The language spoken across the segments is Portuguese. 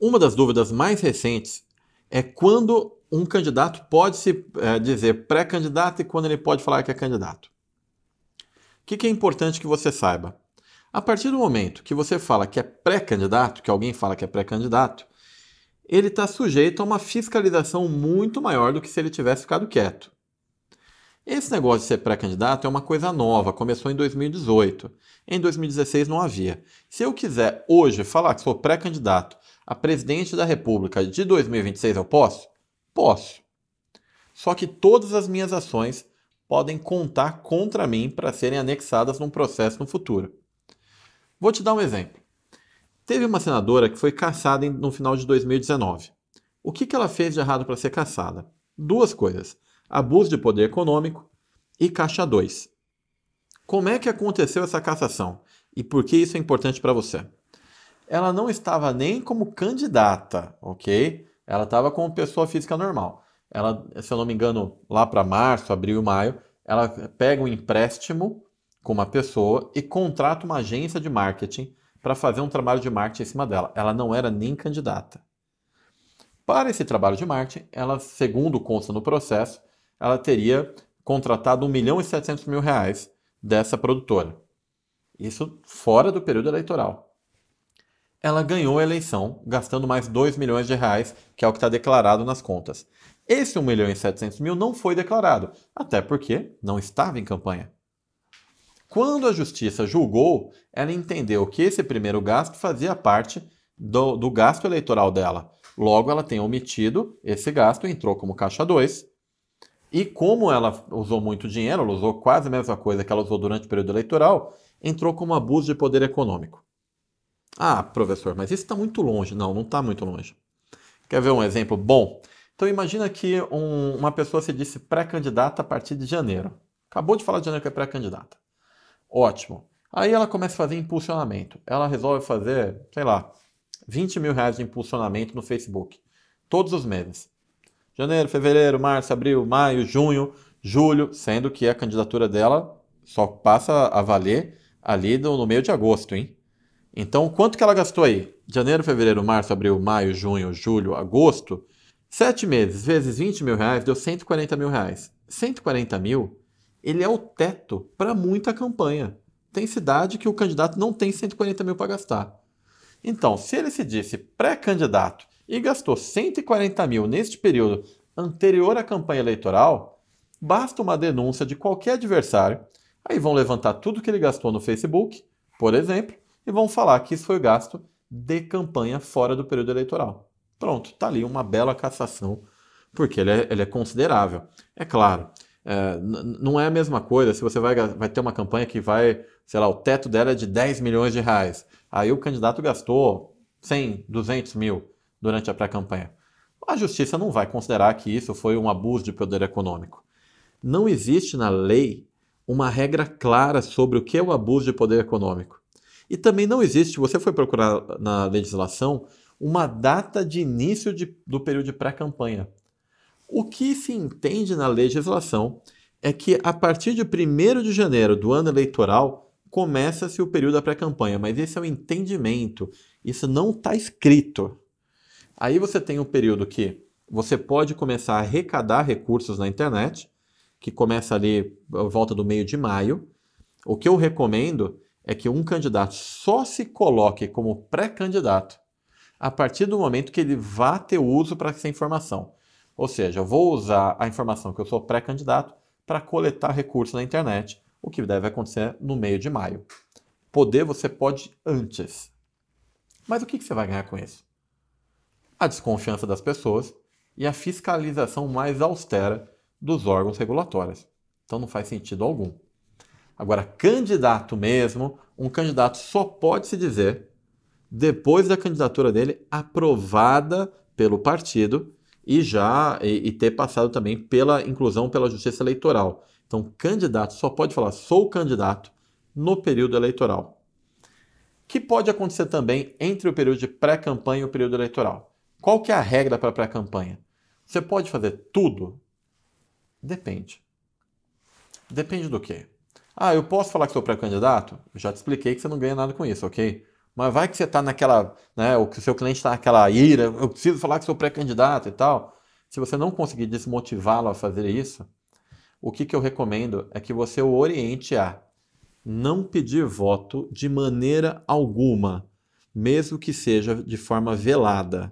Uma das dúvidas mais recentes é quando um candidato pode se é, dizer pré-candidato e quando ele pode falar que é candidato. O que, que é importante que você saiba? A partir do momento que você fala que é pré-candidato, que alguém fala que é pré-candidato, ele está sujeito a uma fiscalização muito maior do que se ele tivesse ficado quieto. Esse negócio de ser pré-candidato é uma coisa nova, começou em 2018. Em 2016 não havia. Se eu quiser hoje falar que sou pré-candidato a presidente da República de 2026, eu posso? Posso. Só que todas as minhas ações podem contar contra mim para serem anexadas num processo no futuro. Vou te dar um exemplo. Teve uma senadora que foi caçada no final de 2019. O que, que ela fez de errado para ser caçada? Duas coisas abuso de poder econômico e Caixa 2. Como é que aconteceu essa cassação e por que isso é importante para você? Ela não estava nem como candidata, ok? Ela estava como pessoa física normal. Ela, se eu não me engano, lá para março, abril, maio, ela pega um empréstimo com uma pessoa e contrata uma agência de marketing para fazer um trabalho de marketing em cima dela. Ela não era nem candidata. Para esse trabalho de marketing, ela, segundo consta no processo, ela teria contratado 1 milhão e 700 mil reais dessa produtora. Isso fora do período eleitoral. Ela ganhou a eleição gastando mais 2 milhões de reais, que é o que está declarado nas contas. Esse 1 milhão e 700 mil não foi declarado, até porque não estava em campanha. Quando a justiça julgou, ela entendeu que esse primeiro gasto fazia parte do, do gasto eleitoral dela. Logo, ela tem omitido esse gasto, entrou como caixa 2 e como ela usou muito dinheiro, ela usou quase a mesma coisa que ela usou durante o período eleitoral, entrou como abuso de poder econômico. Ah, professor, mas isso está muito longe. Não, não está muito longe. Quer ver um exemplo bom? Então imagina que um, uma pessoa se disse pré-candidata a partir de janeiro. Acabou de falar de janeiro que é pré-candidata. Ótimo. Aí ela começa a fazer impulsionamento. Ela resolve fazer, sei lá, 20 mil reais de impulsionamento no Facebook. Todos os meses janeiro, fevereiro, março, abril, maio, junho, julho, sendo que a candidatura dela só passa a valer ali no meio de agosto, hein? Então, quanto que ela gastou aí? Janeiro, fevereiro, março, abril, maio, junho, julho, agosto. Sete meses vezes 20 mil reais deu 140 mil reais. 140 mil, ele é o teto para muita campanha. Tem cidade que o candidato não tem 140 mil para gastar. Então, se ele se disse pré-candidato e gastou 140 mil neste período anterior à campanha eleitoral, basta uma denúncia de qualquer adversário, aí vão levantar tudo que ele gastou no Facebook, por exemplo, e vão falar que isso foi gasto de campanha fora do período eleitoral. Pronto, está ali uma bela cassação, porque ele é, ele é considerável. É claro, é, não é a mesma coisa se você vai, vai ter uma campanha que vai, sei lá, o teto dela é de 10 milhões de reais. Aí o candidato gastou 100, 200 mil durante a pré-campanha. A justiça não vai considerar que isso foi um abuso de poder econômico. Não existe na lei uma regra clara sobre o que é o abuso de poder econômico. E também não existe, você for procurar na legislação, uma data de início de, do período de pré-campanha. O que se entende na legislação é que a partir de 1 de janeiro do ano eleitoral começa-se o período da pré-campanha, mas esse é o entendimento, isso não está escrito. Aí você tem um período que você pode começar a arrecadar recursos na internet, que começa ali volta do meio de maio. O que eu recomendo é que um candidato só se coloque como pré-candidato a partir do momento que ele vá ter uso para essa informação. Ou seja, eu vou usar a informação que eu sou pré-candidato para coletar recursos na internet, o que deve acontecer no meio de maio. Poder você pode antes. Mas o que você vai ganhar com isso? a desconfiança das pessoas e a fiscalização mais austera dos órgãos regulatórios. Então não faz sentido algum. Agora, candidato mesmo, um candidato só pode se dizer depois da candidatura dele aprovada pelo partido e já e, e, ter passado também pela inclusão pela Justiça Eleitoral. Então, candidato só pode falar sou candidato no período eleitoral. Que pode acontecer também entre o período de pré-campanha e o período eleitoral. Qual que é a regra para pré-campanha? Você pode fazer tudo? Depende. Depende do quê? Ah, eu posso falar que sou pré-candidato? Já te expliquei que você não ganha nada com isso, ok? Mas vai que você está naquela, né, o seu cliente está naquela ira, eu preciso falar que sou pré-candidato e tal. Se você não conseguir desmotivá-lo a fazer isso, o que, que eu recomendo é que você o oriente a não pedir voto de maneira alguma, mesmo que seja de forma velada,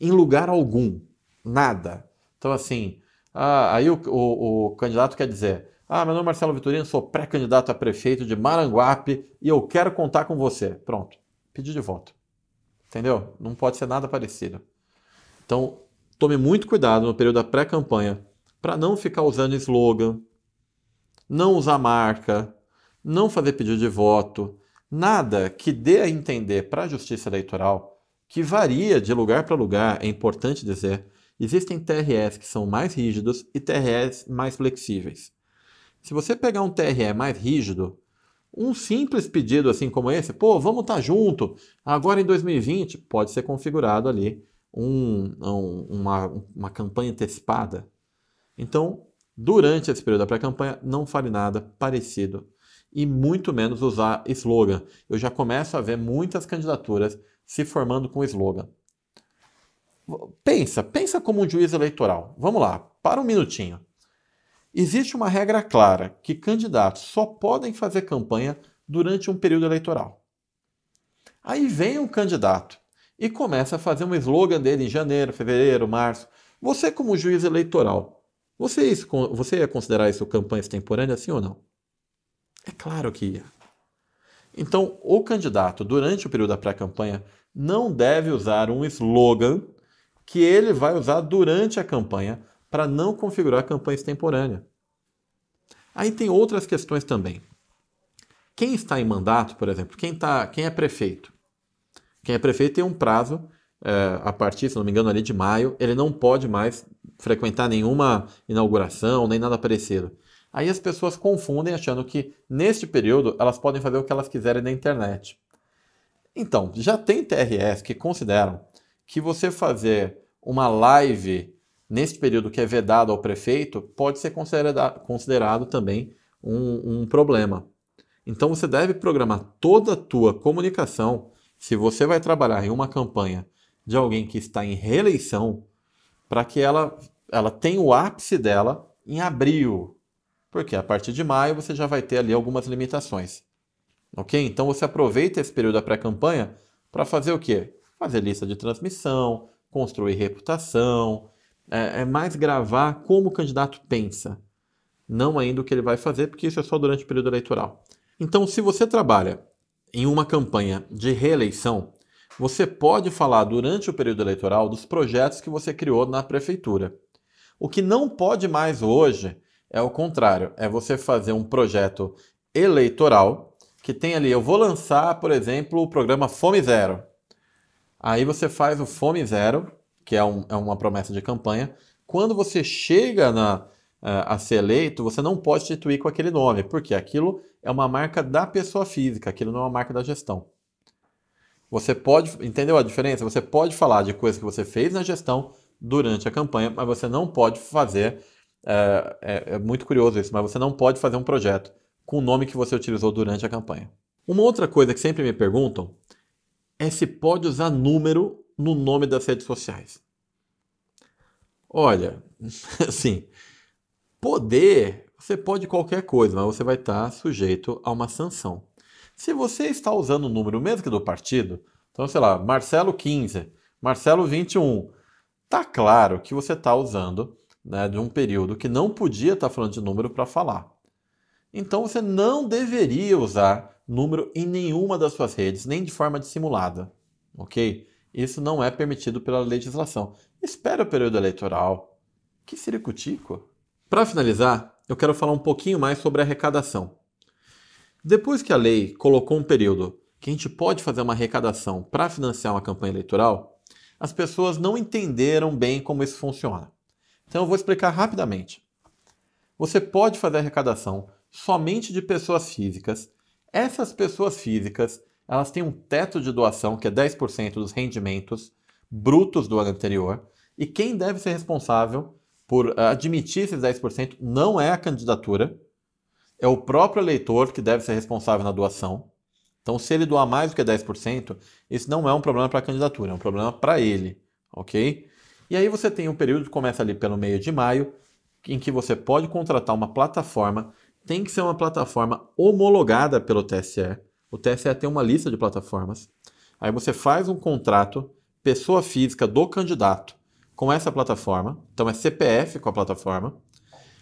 em lugar algum, nada. Então, assim, ah, aí o, o, o candidato quer dizer: Ah, meu nome é Marcelo Vitorino, sou pré-candidato a prefeito de Maranguape e eu quero contar com você. Pronto pedir de voto. Entendeu? Não pode ser nada parecido. Então, tome muito cuidado no período da pré-campanha para não ficar usando slogan, não usar marca, não fazer pedido de voto, nada que dê a entender para a justiça eleitoral, que varia de lugar para lugar, é importante dizer, existem TRS que são mais rígidos e TRS mais flexíveis. Se você pegar um TRE mais rígido, um simples pedido assim como esse, pô, vamos estar tá junto, agora em 2020, pode ser configurado ali um, um, uma, uma campanha antecipada. Então, durante esse período da pré-campanha, não fale nada parecido e muito menos usar slogan. Eu já começo a ver muitas candidaturas se formando com slogan. Pensa, pensa como um juiz eleitoral. Vamos lá, para um minutinho. Existe uma regra clara que candidatos só podem fazer campanha durante um período eleitoral. Aí vem um candidato e começa a fazer um slogan dele em janeiro, fevereiro, março. Você, como juiz eleitoral, você, você ia considerar isso campanha extemporânea, sim ou não? É claro que ia. Então, o candidato, durante o período da pré-campanha, não deve usar um slogan que ele vai usar durante a campanha para não configurar campanha extemporânea. Aí tem outras questões também. Quem está em mandato, por exemplo, quem, tá, quem é prefeito? Quem é prefeito tem um prazo, é, a partir, se não me engano, ali de maio, ele não pode mais frequentar nenhuma inauguração, nem nada parecido. Aí as pessoas confundem achando que neste período elas podem fazer o que elas quiserem na internet. Então, já tem TRS que consideram que você fazer uma live neste período que é vedado ao prefeito, pode ser considerado, considerado também um, um problema. Então você deve programar toda a tua comunicação, se você vai trabalhar em uma campanha de alguém que está em reeleição, para que ela, ela tenha o ápice dela em abril. Porque a partir de maio você já vai ter ali algumas limitações. Ok? Então você aproveita esse período da pré-campanha para fazer o quê? Fazer lista de transmissão, construir reputação, é, é mais gravar como o candidato pensa, não ainda o que ele vai fazer, porque isso é só durante o período eleitoral. Então, se você trabalha em uma campanha de reeleição, você pode falar durante o período eleitoral dos projetos que você criou na prefeitura. O que não pode mais hoje é o contrário, é você fazer um projeto eleitoral que tem ali, eu vou lançar, por exemplo, o programa Fome Zero. Aí você faz o Fome Zero que é, um, é uma promessa de campanha. Quando você chega na, uh, a ser eleito, você não pode instituir com aquele nome, porque aquilo é uma marca da pessoa física, aquilo não é uma marca da gestão. Você pode, entendeu a diferença? Você pode falar de coisas que você fez na gestão durante a campanha, mas você não pode fazer. É, é, é muito curioso isso, mas você não pode fazer um projeto com o nome que você utilizou durante a campanha. Uma outra coisa que sempre me perguntam é se pode usar número no nome das redes sociais? Olha, assim, poder, você pode qualquer coisa, mas você vai estar sujeito a uma sanção. Se você está usando o número mesmo que do partido, então, sei lá, Marcelo 15, Marcelo 21, tá claro que você está usando né, de um período que não podia estar falando de número para falar. Então você não deveria usar número em nenhuma das suas redes, nem de forma dissimulada, ok? Isso não é permitido pela legislação. Espera o período eleitoral. Que ciricutico. Para finalizar, eu quero falar um pouquinho mais sobre arrecadação. Depois que a lei colocou um período que a gente pode fazer uma arrecadação para financiar uma campanha eleitoral, as pessoas não entenderam bem como isso funciona. Então eu vou explicar rapidamente. Você pode fazer arrecadação somente de pessoas físicas. Essas pessoas físicas elas têm um teto de doação que é 10% dos rendimentos brutos do ano anterior, e quem deve ser responsável por admitir esses 10% não é a candidatura, é o próprio eleitor que deve ser responsável na doação. Então, se ele doar mais do que 10%, isso não é um problema para a candidatura, é um problema para ele, ok? E aí você tem um período que começa ali pelo meio de maio, em que você pode contratar uma plataforma, tem que ser uma plataforma homologada pelo TSE. O TSE tem uma lista de plataformas. Aí você faz um contrato, pessoa física do candidato, com essa plataforma. Então é CPF com a plataforma.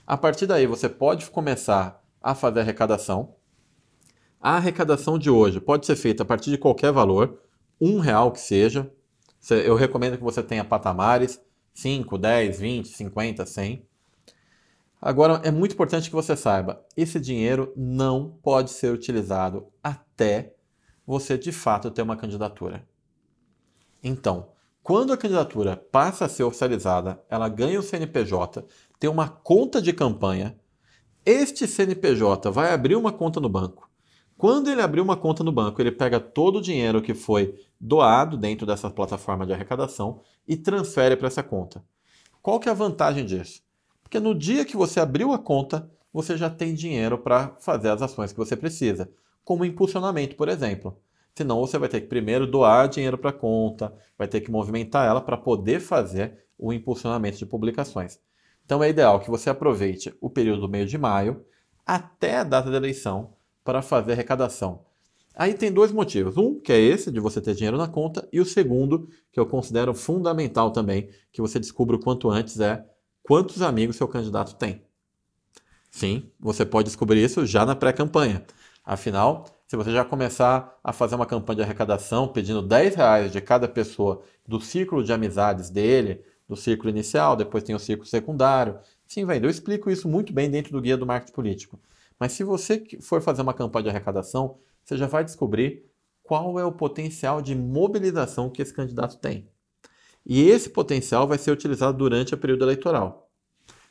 A partir daí você pode começar a fazer arrecadação. A arrecadação de hoje pode ser feita a partir de qualquer valor, um real que seja. Eu recomendo que você tenha patamares, 5, 10, 20, 50, 100. Agora, é muito importante que você saiba, esse dinheiro não pode ser utilizado até você de fato ter uma candidatura. Então, quando a candidatura passa a ser oficializada, ela ganha o CNPJ, tem uma conta de campanha, este CNPJ vai abrir uma conta no banco. Quando ele abrir uma conta no banco, ele pega todo o dinheiro que foi doado dentro dessa plataforma de arrecadação e transfere para essa conta. Qual que é a vantagem disso? Porque no dia que você abriu a conta, você já tem dinheiro para fazer as ações que você precisa, como impulsionamento, por exemplo. Senão você vai ter que primeiro doar dinheiro para a conta, vai ter que movimentar ela para poder fazer o impulsionamento de publicações. Então é ideal que você aproveite o período do meio de maio até a data da eleição para fazer arrecadação. Aí tem dois motivos. Um, que é esse, de você ter dinheiro na conta, e o segundo, que eu considero fundamental também, que você descubra o quanto antes, é quantos amigos seu candidato tem. Sim, você pode descobrir isso já na pré-campanha. Afinal, se você já começar a fazer uma campanha de arrecadação pedindo 10 reais de cada pessoa do círculo de amizades dele, do círculo inicial, depois tem o círculo secundário. Sim, velho, eu explico isso muito bem dentro do guia do marketing político. Mas se você for fazer uma campanha de arrecadação, você já vai descobrir qual é o potencial de mobilização que esse candidato tem. E esse potencial vai ser utilizado durante o período eleitoral.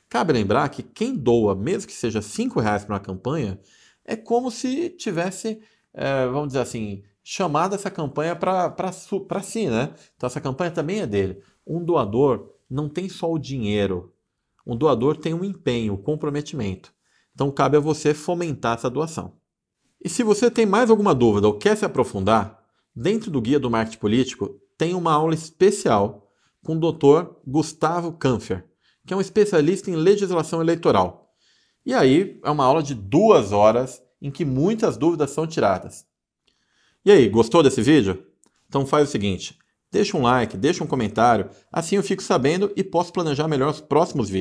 Cabe lembrar que quem doa, mesmo que seja R$ reais para uma campanha, é como se tivesse, é, vamos dizer assim, chamado essa campanha para si, né? Então essa campanha também é dele. Um doador não tem só o dinheiro. Um doador tem um empenho, um comprometimento. Então cabe a você fomentar essa doação. E se você tem mais alguma dúvida ou quer se aprofundar, dentro do Guia do Marketing Político tem uma aula especial com o Dr. Gustavo Kampfer, que é um especialista em legislação eleitoral. E aí é uma aula de duas horas em que muitas dúvidas são tiradas. E aí, gostou desse vídeo? Então faz o seguinte, deixa um like, deixa um comentário, assim eu fico sabendo e posso planejar melhor os próximos vídeos.